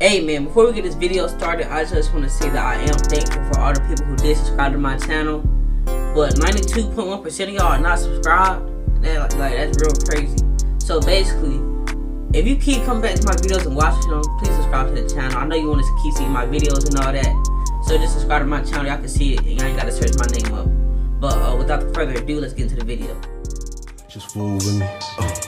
Hey man, before we get this video started, I just want to say that I am thankful for all the people who did subscribe to my channel. But 92.1% of y'all are not subscribed. That like, like that's real crazy. So basically, if you keep coming back to my videos and watching them, please subscribe to the channel. I know you want to keep seeing my videos and all that. So just subscribe to my channel, y'all can see it, and y'all ain't gotta search my name up. But uh, without further ado, let's get into the video. Just fool with me. Oh, hold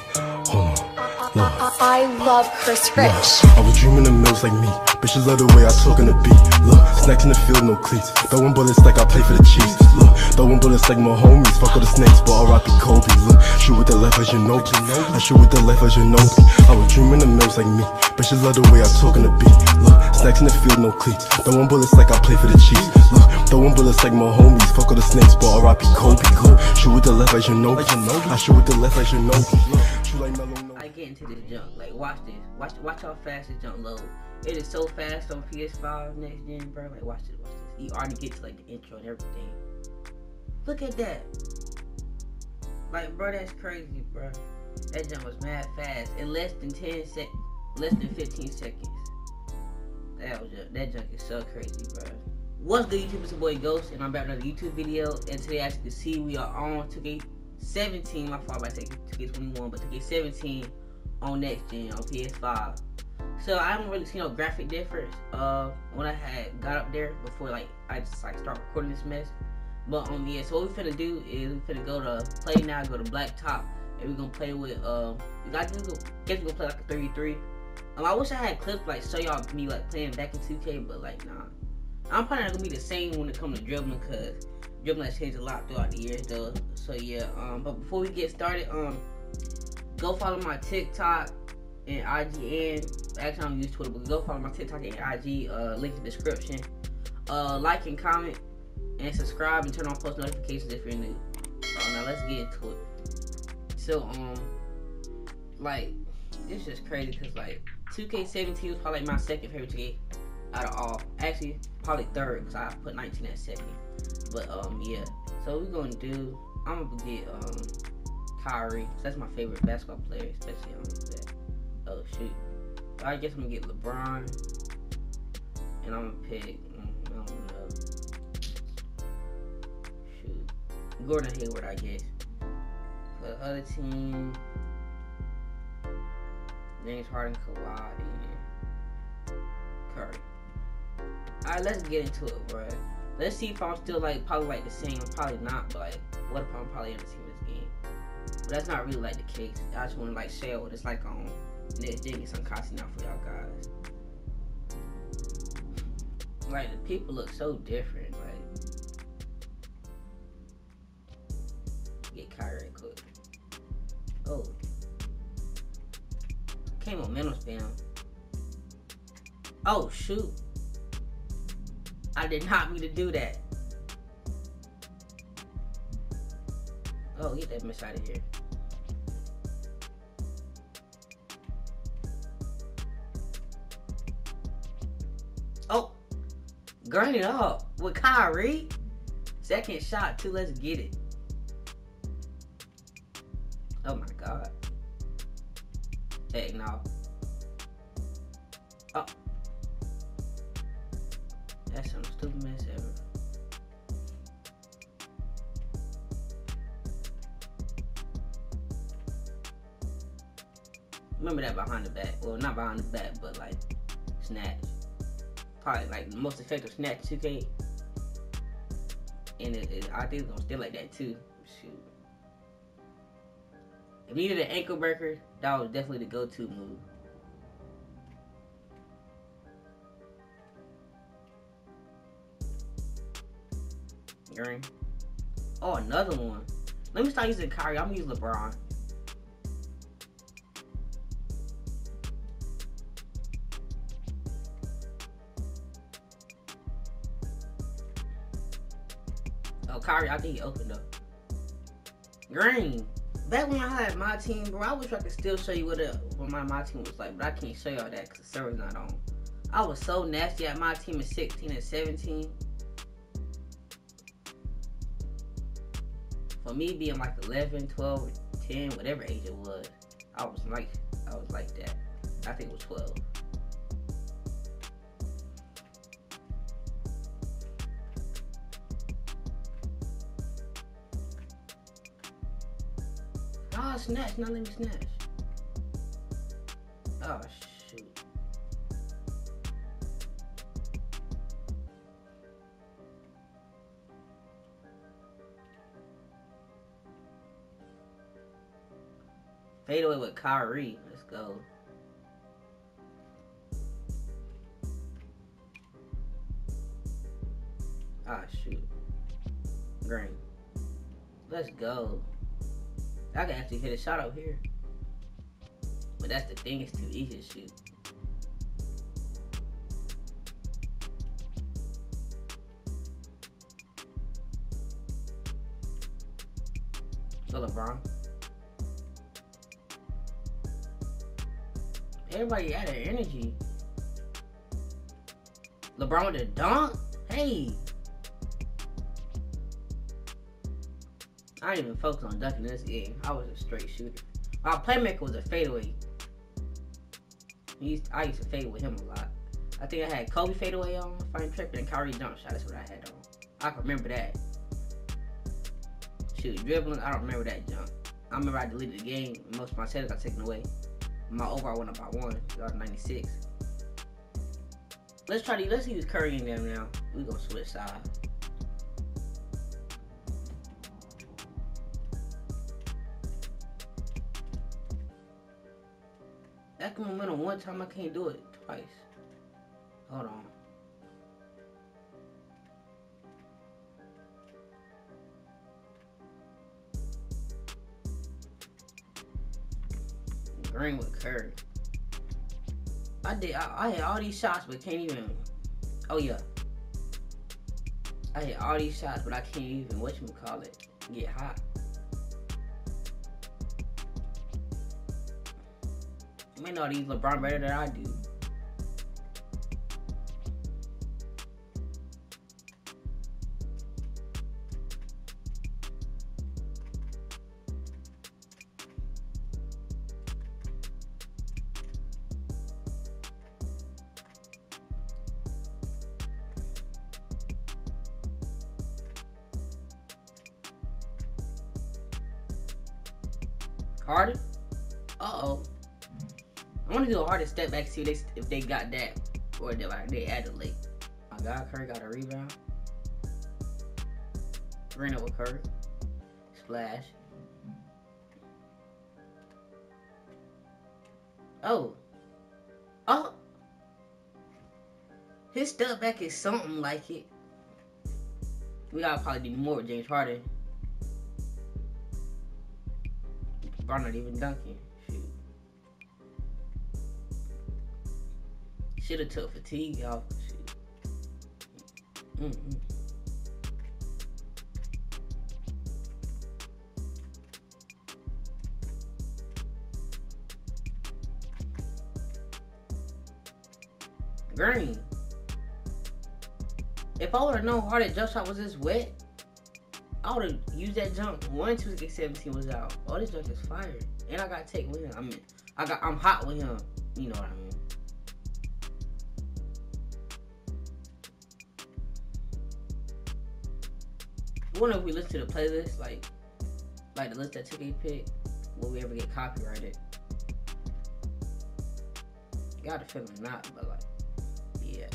on. Look. I love Chris Rich. I was dreaming of mills like me. Bitches love the way I talk in the beat. Look, snacks in the field, no cleats. Throwing bullets like I play for the Chiefs. Look, throwing bullets like my homies. Fuck all the snakes, but R.I.P. Kobe. Look, shoot with the left as you know. I shoot with the left as you know. I was dreaming of mills like me. Bitches love the way I talk in the beat. Look, snacks in the field, no cleats. Throwing bullets like I play for the Chiefs. Look, throwing bullets like my homies. Fuck all the snakes, but R.I.P. Kobe. Look, shoot with the left as you know. I shoot with the left as you know. Shoot like mellow. Get into this junk. Like, watch this. Watch, watch how fast this junk load. It is so fast on PS5 next gen, bro. Like, watch this, watch this. You already get to like the intro and everything. Look at that. Like, bro, that's crazy, bro. That jump was mad fast in less than 10 sec, less than 15 seconds. That was just, that junk is so crazy, bro. What's good, YouTube? It's your boy Ghost, and I'm back with another YouTube video. And today, as you can see, we are on 2K17. My fault, I say 2K21, but 2K17 on next gen on PS5. So I haven't really seen no graphic difference uh when I had got up there before like I just like start recording this mess. But um yeah, so what we finna do is we finna go to play now, go to blacktop, and we're gonna play with uh got to guess we're gonna play like a 33. Um I wish I had clips like show y'all me like playing back in 2K, but like nah. I'm probably not gonna be the same when it comes to dribbling cause dribbling has changed a lot throughout the years though. So yeah, um but before we get started, um go follow my TikTok and IGN. Actually, I don't use Twitter, but go follow my TikTok and IG. Uh, link in the description. Uh, like and comment and subscribe and turn on post notifications if you're new. So now let's get into it. So um, like it's just crazy because like 2K17 was probably like my second favorite game out of all. Actually, probably third because I put 19 at second. But um, yeah. So we're gonna do. I'm gonna get um Kyrie. That's my favorite basketball player, especially on that. Oh shoot. I guess I'm gonna get LeBron. And I'm gonna pick mm, I don't know. Shoot. Gordon Hayward I guess. For the other team. James Harden, Kawhi, and Curry. Alright, let's get into it, bro. Let's see if I'm still like probably like the same. Probably not, but like what if I'm probably on the game? But that's not really like the case. I just wanna like share what it's like on next get some content out for y'all guys. Like the people look so different. Like get Kyrie quick. Oh, came momentum spam. Oh shoot! I did not mean to do that. Oh, get that mess out of here. Oh, grind it up with Kyrie. Second shot, too. Let's get it. Oh my god. Heck no. Oh. That's some stupid mess ever. Remember that behind the back. Well, not behind the back, but like snatch probably like the most effective snatch 2K. And it, it, I think it's gonna stay like that too. Shoot. If you needed an ankle breaker, that was definitely the go-to move. Green. Oh, another one. Let me start using Kyrie. I'm gonna use LeBron. Kyrie, I think he opened up. Green. Back when I had my team, bro, I wish I could still show you what, a, what my, my team was like, but I can't show y'all that because the server's not on. I was so nasty at my team at 16 and 17. For me being like 11, 12, 10, whatever age it was, I was like, I was like that. I think it was 12. Nah, snatch. Not let snatch. Oh shoot. Fade away with Kyrie. Let's go. Ah, shoot. Green. Let's go. I can actually hit a shot out here. But that's the thing, it's too easy to shoot. So LeBron. Everybody out of energy. LeBron with the dunk? Hey. I didn't even focus on dunking in this game. I was a straight shooter. My playmaker was a fadeaway. Used, I used to fade with him a lot. I think I had Kobe fadeaway on, Fine Tripping, and Kyrie dunk shot. That's what I had on. I can remember that. Shoot, dribbling, I don't remember that jump. I remember I deleted the game. Most of my settings got taken away. My overall went up by one. It was 96. Let's try to let's use Curry in them now. We gonna switch sides. That momentum one time I can't do it twice. Hold on. Green with Curry. I did. I, I had all these shots, but can't even. Oh yeah. I had all these shots, but I can't even what you call it get hot. May know these LeBron better than I do. Harden? Uh-oh. I want to do a Harden step back see if they, if they got that or they like they added late. My God, Curry got a rebound. Green over Curry. Splash. Oh. Oh. His step back is something like it. We gotta probably do more with James Harden. Not even dunking. Should have took fatigue off. Mm-mm. Green. If I would have known hard that jump shot was this wet, I would have used that jump get 17 was out. Oh, this jump is fire. And I got take with him. I mean, I got I'm hot with him. You know what I mean. Wonder if we listen to the playlist, like like the list that took a pick, will we ever get copyrighted? Got a feeling not, but like, yeah.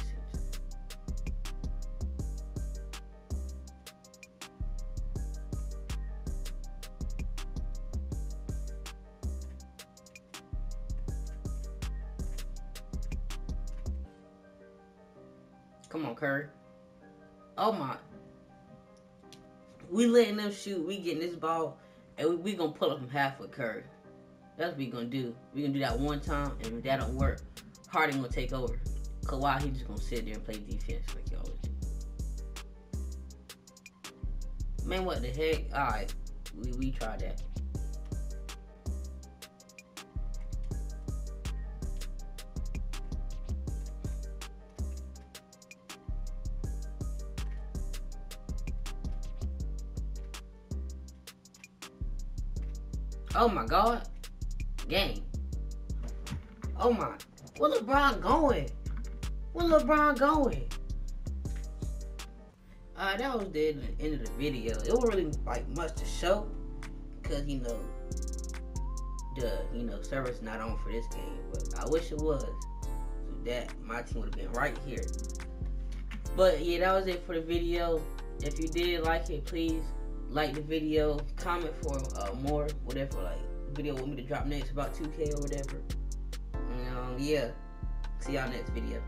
Come on, Curry. Oh my. We letting them shoot. We getting this ball, and we, we gonna pull up from half with Curry. That's what we gonna do. We gonna do that one time, and if that don't work, Harden gonna take over. Kawhi, he just gonna sit there and play defense like do. Man, what the heck? All right, we we try that. Oh my god. Game. Oh my. Where LeBron going? Where LeBron going? Uh, that was the end of the video. It wasn't really like much to show. Because, you know, the you know server's not on for this game, but I wish it was. So that my team would have been right here. But yeah, that was it for the video. If you did like it, please like the video, comment for uh, more, whatever like video want me to drop next about 2K or whatever. Um, yeah. See y'all next video.